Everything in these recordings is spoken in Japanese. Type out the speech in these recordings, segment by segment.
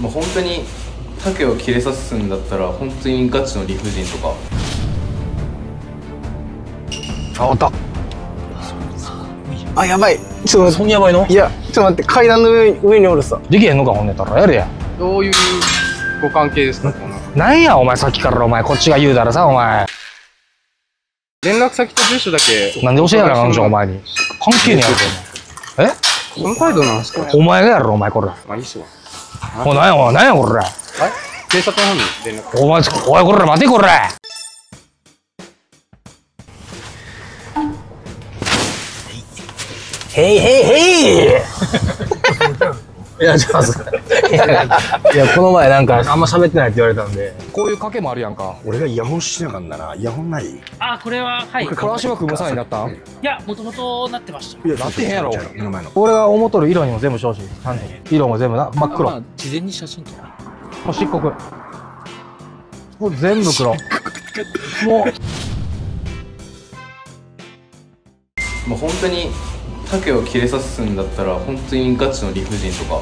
もう本当に竹を切れさすんだったら本当にガチの理不尽とか。あ、おった。あ、やばい。ちょっとそんなやばいの？いや、ちょっと待って、階段の上上におるさ。できへんのかほんねたら。やれや。どういうご関係ですかなんやお前さっきからお前こっちが言うたらさお前。連絡先と住所だけ。なんで教えなあかんじゃんお前に。関係ねえやろ。お前え？この態度なんですか？お前がやろお前これ。まあいいっすわおいなんやおいなんやこれ？警察の方に連絡？お前おいこれ待てこれへいへいへいいや、ちょっといや、いやこの前なんかあんま喋ってないって言われたんで。こういう賭けもあるやんか。俺がイヤホンしなかったなイヤホンないいあ、これは、はい。い川島君もさになった？んや、もともとなってました。やなってへんやろ目の前の俺が思っとる色にも全部してほしい。ちゃんと色も全部な、真っ黒。まあ、事前に写真撮る。もう漆黒。もう全部黒。もう、もう本当に竹を切れさすんだったら本当にガチの理不尽とか。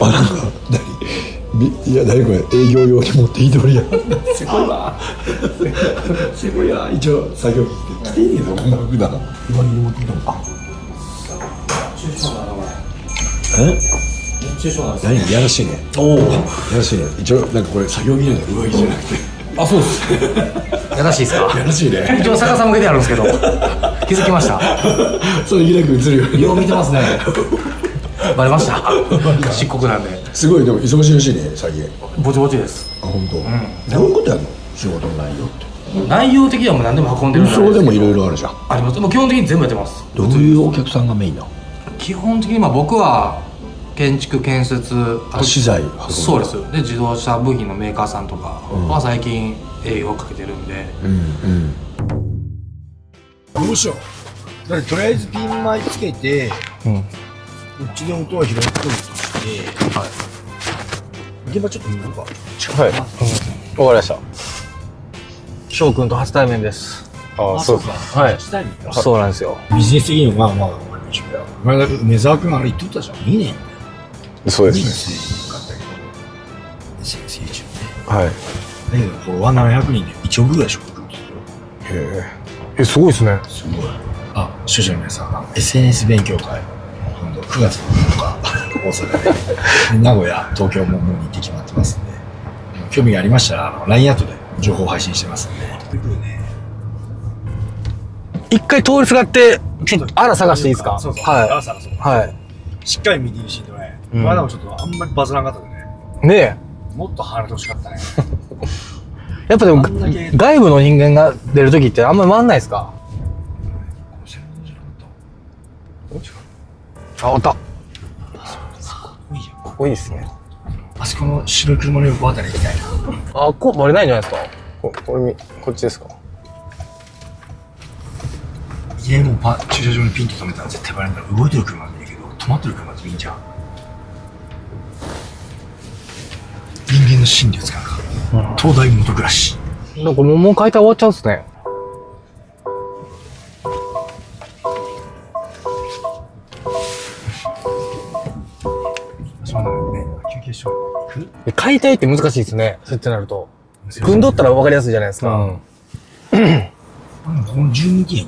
あなんか何？みいや何これ？営業用に持っていいとるやんすごいわすごいわ一応作業着て来ていいぞこんな服だ今に持ってきたのか。え？何いやらしいね。おおやらしいね。一応なんかこれ作業着なんだ上着じゃなくて。あ、そうです。やらしいですか？やらしいね。一応逆さ向けてあるんですけど、気づきました？それ着なく映るよよう見てますね。バレました？漆黒なんで。すごいでも忙しいらしいね最近ぼちぼちです。あ本当？どういうことやんの？仕事の内容って内容的にはもう何でも運んでるんそれでもいろいろあるじゃんあります。もう基本的に全部やってます。どういうお客さんがメインなの？基本的にまあ僕は建築建設資材そうですで自動車部品のメーカーさんとかは最近営業をかけてるんで、うんうんどうしよう。だってとりあえずピンマイつけて、うん。こっちで音は拾っとるとして、はい、現場ちょっと見るかはい。わかりました。翔くんと初対面です。あ、そうです。か。はい。そうなんですよ。ビジネス的にはまあまあわかりましょうよお前だけ梅沢君あれ言っとったじゃん。2年。2そうで年す。生かったけど先生中ね。はい。だけどフォロワー700人で1億ぐらいしょ僕へえ。えすごいですね。すごい。あ視聴者の皆さん SNS 勉強会。今度9月のとか大阪で。で名古屋東京ももう日程決まってますんで。興味がありましたらあの LINE アットで情報配信してますんで。ね。一回通りすがってちょっとあら探していいですか？そうそう。は朝のそう。いはい。しっかり見てほしいとね、うん。まだもちょっとあんまりバズらなかったでねねもっと離れてほしかったね。え やっぱでも外部の人間が出る時ってあんまり回んないですか？あおった。いいじゃん。ここいいですねあそこの白い車の横あたり行きたいな。あこうバレないんじゃないですか？ここれみこっちですか？いきなりもうパ駐車場にピンと止めたら絶対バレんから動いてる車でいいけど止まってる車っていいんじゃん人間の心理を使うか、東大元暮らし。なんかもうもう解体終わっちゃうんですね。そうなのね。休憩しよう。行く解体って難しいですね。そうってなると。組んどったら分かりやすいじゃないですか、あこの住民権じゃ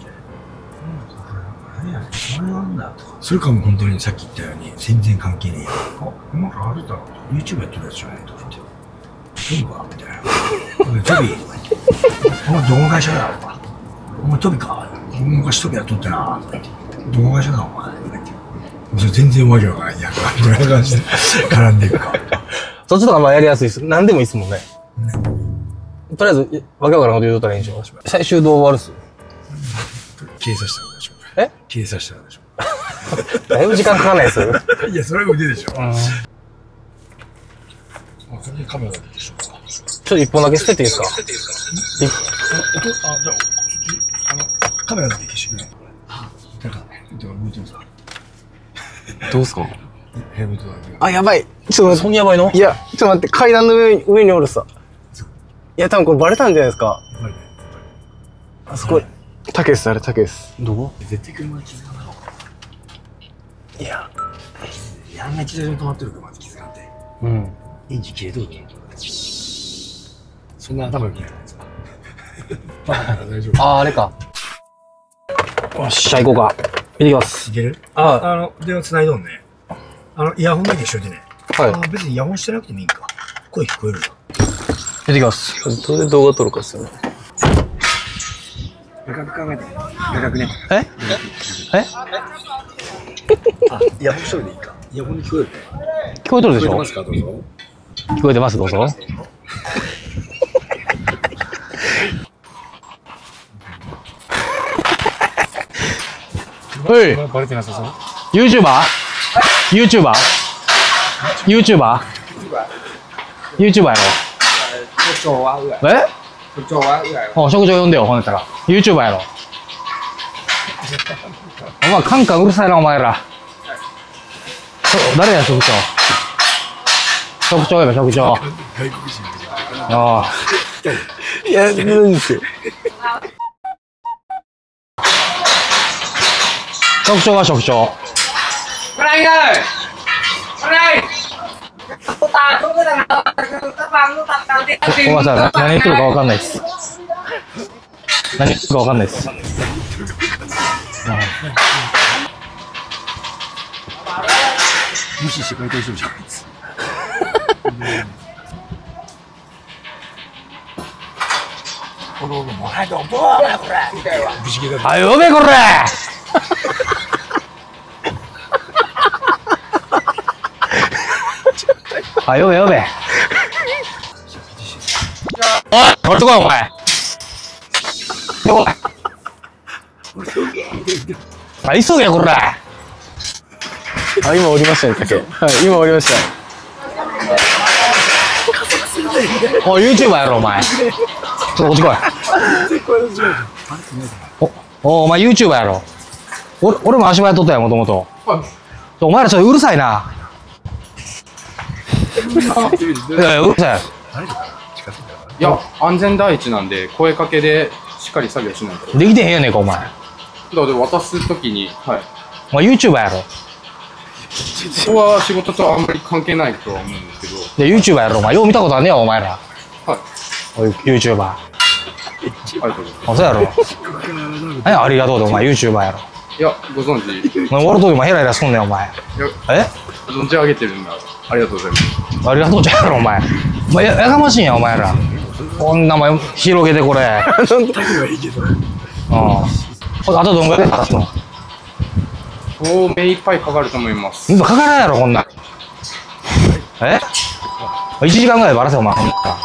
ない？それなんだとか。それかも本当にさっき言ったように全然関係ねえよ。あなんかあれだ YouTube やってるやつじゃないとか言ってトビかみたいなトビお前どこの会社だとか。お前トビか。昔トビやっとってなどこの会社だお前それ全然わけわか。らんやんか。みたいな感じで絡んでいくかそっちとか。まあやりやすいです何でもいいですもんねねとりあえずわけわか。らんこと言うとったらいいんでしょ最終どう終わるっす警察したらでしょえ警察したらでしょだいぶ時間か。かんないですよいやそれは腕でしょうんあそれでカメラだけでしょちょっと一本だけ捨てていいですか？音、あ、じゃあ、あの、カメラだけ消してくれ。あ、なんかね、でも、見てさ、どうすかヘルメットだけ。あ、やばい。ちょっと待ってそんなやばいの。いや、ちょっと待って、階段の上に上におるさ。いや、多分これバレたんじゃないですか。やっぱりね、あそこ、たけです、あれ、たけです。どこ絶対車で気づかないの。いや、いや、あんな駐車場に止まってる車って気づかんて。うんエンジン切れとるそんな頭良くないやつ。バカだから大丈夫。あー、あれか。よっしゃ、行こうか。行ってきます。いける？ああの、電話繋いどんね。あの、イヤホンだけしといてね。はいあの別にイヤホンしてなくてもいいんか。声聞こえるよ。行ってきます。どういう動画撮るかっすよね。画角考えて。画角ね。え？え？あ、イヤホンしといていいか。イヤホンで聞こえるね。聞こえとるでしょ？聞こえてますか？どうぞ。聞こえてます、どうぞ。はい。バレてなさそう YouTuber?YouTuber?YouTuber? やろ職長はぐらい。え職長はぐらい。あ、職長呼んでよ、ほんやったら。YouTuber やろ。お前、カンカンうるさいな、お前ら。そ誰や、職長。職長やべ、職長。ああ。いや、なんですよ。職長は職長。こないだこないこた、ここだな。たばんのたったんで。ごめんなさ何言ってるかわかんないです。何言ってるかわかんないです。無視してくれてる人じゃいつ。このもうこれみたいな。はい、呼べ、これはい、呼べ、呼べ。おい、取ってこい、お前。おい。あ、急げ、これ。あ、今降りましたね、竹。はい、今降りました。おい、YouTuber やろ、お前。ちょっとこっち来い。お、お、お前 YouTuber やろ。俺、俺も足早とったやん、もともと。お前らちょっとうるさいな。うるさい。いや安全第一なんで声かけでしっかり作業しないとできてへんやねんか、お前。だって渡す時にはいお前 YouTuber やろ。ここは仕事とあんまり関係ないとは思うんですけどで、YouTuber やろ、お前。よう見たことあんねや、お前ら。はいおい、YouTuber。あ、ありがとうございまそうやろ。何 やありがとうで、お前 YouTuber やろ。すいやご存知いお前、俺とでもヘラヘラすんねん、お前。やえ？存じ上げてるんだありがとうございますありがとうじゃやろ、お前。お前、ややかましいんや、お前ら。こんなもん広げてこれ。はいいけど。うん。あとどんぐらい経つの？そう目いっぱいかかると思います今かからんやろ、こんなん。え ?1 時間ぐらいでバラせよ、お前。ほんならこ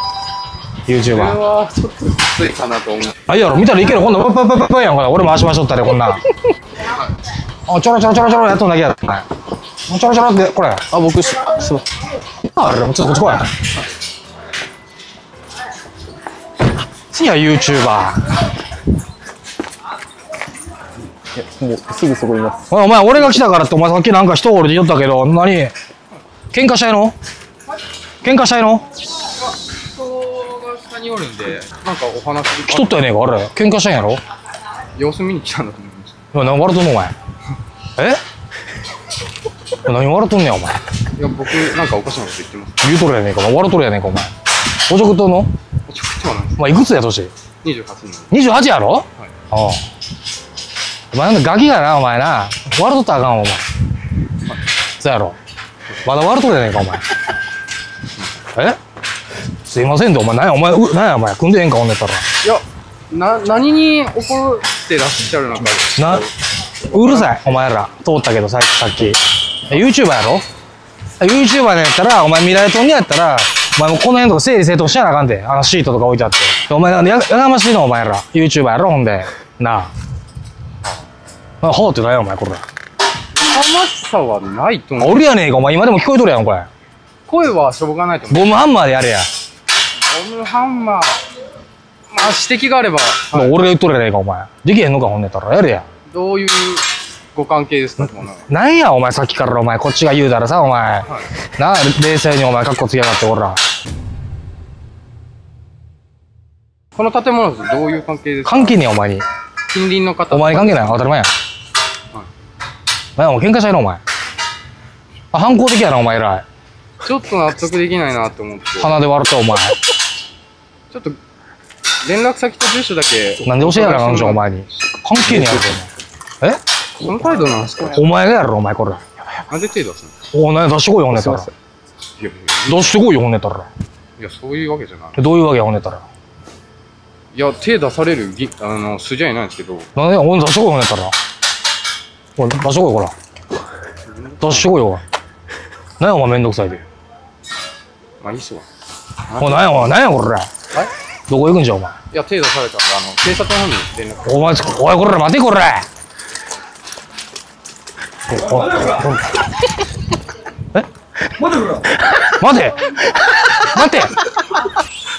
れ YouTuber。はちょっときついかなと思うあ、いいやろ、見たらいける。こんなん、パッパッパッパやん。俺回しましょったで、こんなん。あ、ちょろちょろちょろちょろやっとんだけやろ、お前。ちょろちょろって、これ。あ、僕し、すまあれ、ちょっとこっち来い。いや、YouTuber。もうすぐそこいます。お前、俺が来たからって、お前さっきなんか人おるで言ったけど、何喧嘩したいの？喧嘩したいの？人が下におるんでなんかお話来とったやねえか、あれ。喧嘩したんやろ？い様子見に来たんだと思いますや、何笑っとんの、お前？え？いや何笑っとんねん、お前。いや僕なんかおかしなこと言ってます言うとるやねえか、お前。笑っとるやねえか、お前。おちょくっとんの？ちょっとはないですお前、いくつや、年？28人 ?28 やろ？ああ。お前なんかガキがな、お前な。笑っとったらあかんわ、お前。そうやろ。まだ笑っとるやねえか、お前。え？すいませんで、お前、なんや、お前、うなんや、お前、組んでへんか、ほんねったら。いやな何に怒ってらっしゃるのかな、うるさい、お前ら。通ったけど、さっき、さっき。え YouTuber やろ ?YouTuber のやったら、お前見られとんねやったら、お前もうこの辺とか整理整頓しなあかんで。あのシートとか置いてあって。お前、ややがましいの、お前ら。YouTuber やろ、ほんで。なあ。あ、ほうってないやお前、これ。やかましさはないと思うおるやねえか、お前。今でも聞こえとるやん、これ。声はしょうがないと思うゴムハンマーでやれや。ゴムハンマーまあ指摘があれば、はい俺が言っとるやねえか、お前。できへんのか、ほんねったら。やれや。どういうご関係ですかなんや、お前、さっきからお前、こっちが言うたらさ、お前。なあ、冷静にお前、カッコつけやがって、おら。この建物とどういう関係ですか？関係ねえよ、お前に。近隣の方お前に関係ない当たり前や。なんや、お前喧嘩したいの、お前。あ、反抗的やな、お前、偉い。ちょっと納得できないなって思って。鼻で笑ったお前。ちょっと、連絡先と住所だけ。なんで教えやらなんじゃん、お前に。関係ねえやろ、この態度なんですかお前。がやろ、お前、これ。なんで手出すお前出してこいよ、ほんねたら。出してこいよ、ほんねたら。や、いや、そういうわけじゃない。どういうわけや、ほんねたら。いや、手出されるぎ、あの、筋合いないんですけど、なんで、お前出してこいよ、ほんねたら。おい、出してこい、ほら。出してこいよ。なんや、お前めんどくさいで。まあいいっすわ。おい、なんや、お前、なんや、これ。どこ行くんじゃ、お前。いや、手出されたんで、あの、警察の方に連絡。お前、おい、これ、待て、これ。え待て。こら待て。待て。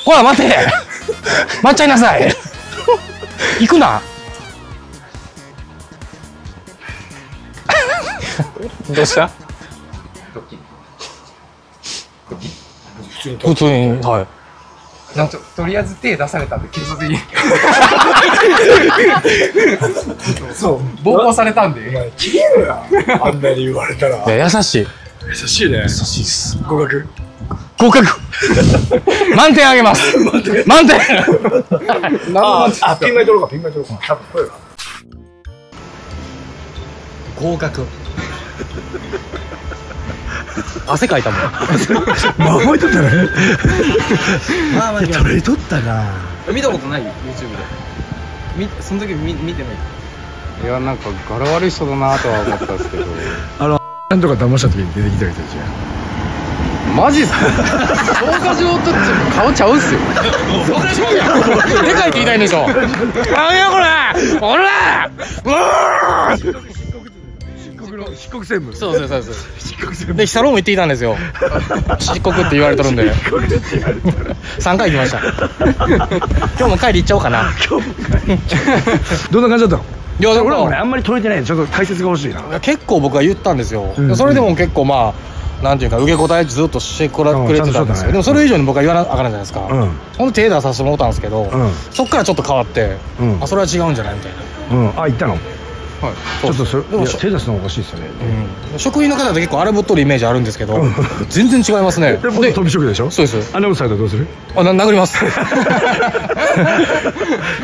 ほら、待て。待っちゃいなさい。行くな。どうした？普通に、はい。なんと、とりあえず手出されたんで、警察に。そう、暴行されたんで。消えろやあんなに言われたら。いや、優しい。優しいね。優しいっす。合格。合格。満点あげます。満点。ああピンマイ取ろうかピンマイ取ろうか。多分これだ合格。汗かいたもん。まあ覚えとったね。まあまあ、取れとったな。見たことない ?YouTube で。み、その時見、見てない？いや、なんか、柄悪い人だなとは思ったんですけど。なんとか騙した時に出てきた人たちや。マジっすか？消化状と顔ちゃうっすよ。でかいって言いたいんでしょなんやこれ？ほら！うわー漆黒専務。そうですそうですで、ヒサロンも言ってきたんですよ。漆黒って言われとるんで。3回行きました。今日も帰り行っちゃおうかな。どんな感じだったの？いや、で俺はも俺あんまり取れてない。ちょっと解説が欲しいな。結構僕は言ったんですよ。うん。それでも結構まあ、なんていうか、受け答えずっとしてくれてたんですよ。ちゃん。とそうだね。でもそれ以上に僕は言わなあかんじゃないですか。うん。ほんで手出させてもらったんですけど、うん。そっからちょっと変わって、うん。あ、それは違うんじゃない？みたいな。うん。あ行ったの？はい。ちょっとそれでも手出すのおかしいですよねうん、職員の方って結構荒ぶっとるイメージあるんですけど、全然違いますね。でも飛び職でしょ？そうです。アナウンサーだとどうする？あ、な殴ります。い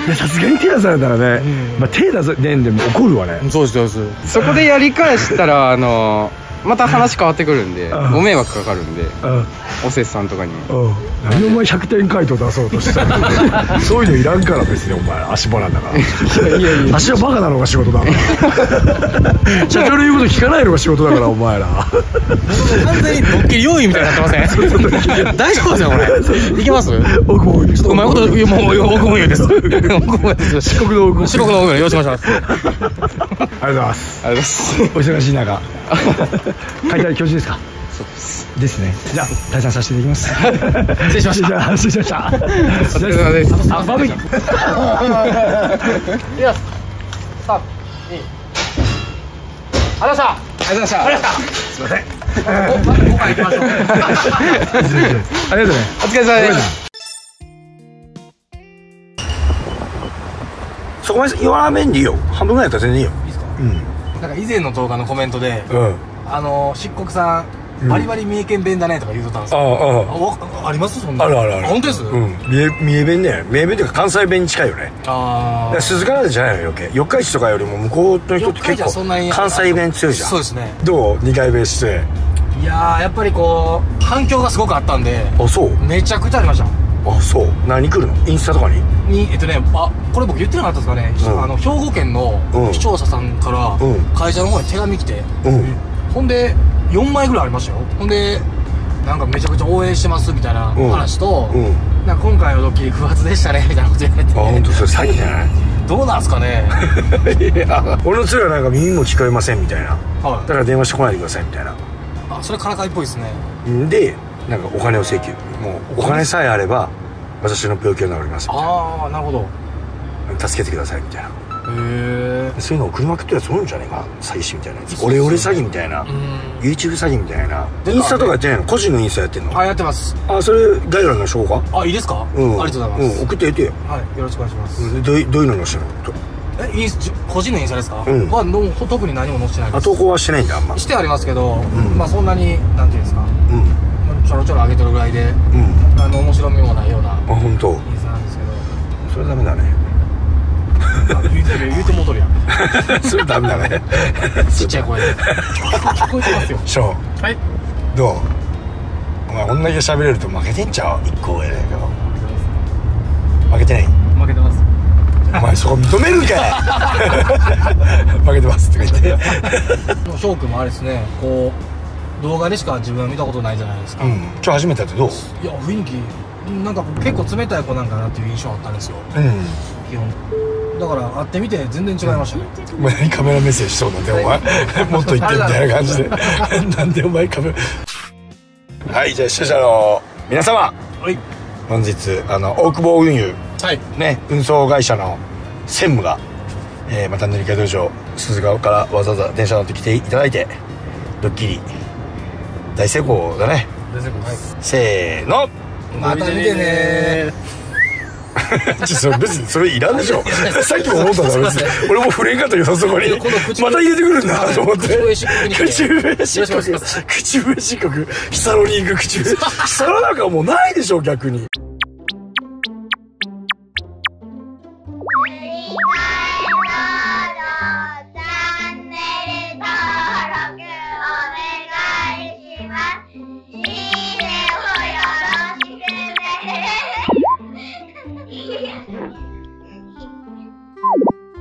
やさすがに手出されたらね、まあ、手出さねんでも怒るわねそうです、そうです。そこでやり返したら、あの、また話変わってくるんで、うん。ご迷惑かかるんで、うん。おせっさんとかに。うん。何お前100点回答出そうとしたの？そういうのいらんから別にお前足場なんだから。足はバカなのが仕事だから。社長の言うこと聞かないのが仕事だからお前ら。完全にドッキリ要員みたいになってません？大丈夫ですよ、これ。いけます？僕もちょっうまいこと、いやもう、僕も言うです。四国の奥四国の奥のよろしくお願いします。ありがとうございます。あれです。お忙しい中。解体教授ですか？そうです。ですね。じゃあ退散させていただきます。失礼しました。失礼しました。お疲れ様です。あバビー。ありがとうございました。ありがとうございました。すいません。ありがとう。ねお疲れ様です。そこまで言わないんでいいよ。半分ぐらいやったら全然いいよなんか以前の動画のコメントで、うん。あの、漆黒さん、バリバリ三重県弁だねとか言うとったんですあよ。ああ。わあります？そんな。あるあるある。本当です？うん。三重三重弁ね。三重弁っていうか関西弁に近いよね。あだから鈴鹿なんじゃないの余計。四日市とかよりも向こうの人って結構関西弁強いじゃん。そうですね。どう？二回弁して。いやー、やっぱりこう、反響がすごくあったんで、あそう？めちゃくちゃありました。あそう。何来るの？インスタとかに？に、えっとね、あ、これ僕言ってなかったですかね、うん。あの、兵庫県のうん。視聴者さんからうん、会社の方に手紙来て、うん。ほんで、4枚ぐらいありましたよ。ほんで、なんかめちゃくちゃ応援してますみたいなうん。話と、うん。なんか今回のドッキリ不発でしたねみたいなこと言われて、あ本当それ詐欺じゃない？どうなんすかね？いや俺の鶴はなんか耳も聞こえませんみたいな。はい。だから電話してこないでくださいみたいな。あ、それからかいっぽいですね。でなんかお金を請求。もうお金さえあれば私の病気が治りますみたいあー、なるほど。な助けてくださいみたいな。へー。そういうの送りまくってるやつ多いんじゃねえか？詐欺師みたいなやつ。オレオレ詐欺みたいな。YouTube 詐欺みたいな。でインスタとかやってないの？個人のインスタやってんの？あ、やってます。あそれ概要欄の証拠かあ、いいですか？うん。ありがとうございます。うん。送ってやってよ。はい、よろしくお願いします。うん。どういどういうの載せてるの？え、インス、じ個人のインスタですか？うん。は、の特に何も載せてないです。あ投稿はしてないんだあんま。してありますけど、ん。まあそんなに、なんていうんですか、うんちょろちょろ上げてるぐらいでうん。あの面白みもないようなあ本当。インスタなんですけど。それダメだね。あ言うてる言うてもうとるやん。それダメだね。ちっちゃい声で。聞こえてますよ。ショー。はいどう？お前こんだけ喋れると負けてんちゃう？一個上だけど負けてない？負けてます。お前そこ認めるんかい。負けてますって言って。翔くんもあれですねこう動画でしか自分は見たことないじゃないですか、いうん。今日初めてだってどう？や雰囲気。なんか結構冷たい子なんかなっていう印象あったんですよ。うん基本。だから会ってみて全然違いましたね。お前何カメラ目線しそうなんでお前。もっと言ってみたいな感じで。なんでお前カメラ。はいじゃあ視聴者の皆様。はい。本日あの大久保運輸。はい。ね運送会社の専務が、えーまた塗り替え道場鈴鹿からわざわざ電車乗ってきていただいてドッキリ大成功だね。全然ないせーの。また見てね。ちょ別にそれいらんでしょ。さっきも思ったんだろ別に。俺も触れんかったけどそこにまた入れてくるんだと思って。口笛漆黒に口笛漆黒よろしくお願いします口笛漆黒ヒサロに行く口笛。ヒサロなんかもうないでしょ逆に